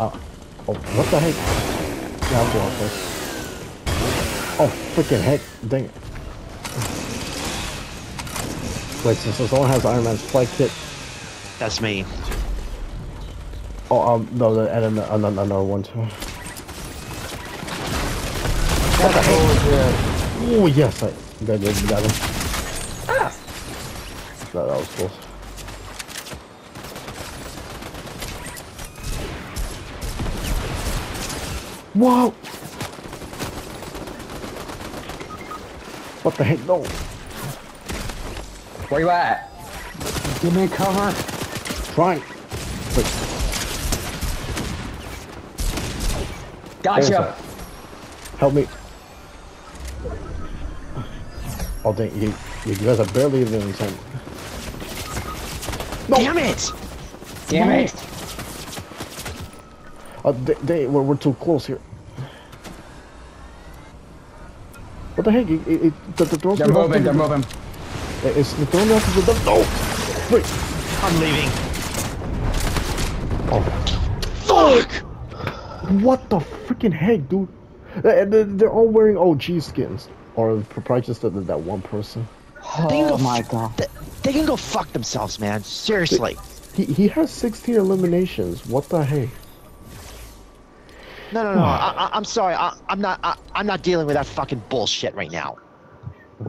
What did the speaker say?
Uh, oh, what the heck? Yeah, I'll go out first. Oh, freaking heck. Dang it. Wait, so, so someone has Iron Man's flight kit. That's me. Oh, um, no, the, and another, another one too. What the this? Oh, yes, I got, him. Ah! That, that was close. Whoa! What the heck? No! Where you at? Give me cover. Try. Wait, Gotcha. Help me. Oh, dang, you, you guys are barely even in time. No. Damn it! Damn it. Uh, they, they, we're, we're too close here. What the heck? It, it, it, the, the drone's They're going off moving, the- they're moving. It's the drone off to the No! Wait! I'm leaving. Oh. Fuck! What the freaking heck, dude? Uh, they're, they're all wearing OG skins. Or probably just that, that one person. They can Oh go my god. They, they can go fuck themselves, man. Seriously. He, he has 16 eliminations. What the heck? No, no, no. I, I'm sorry. I, I'm not. I, I'm not dealing with that fucking bullshit right now.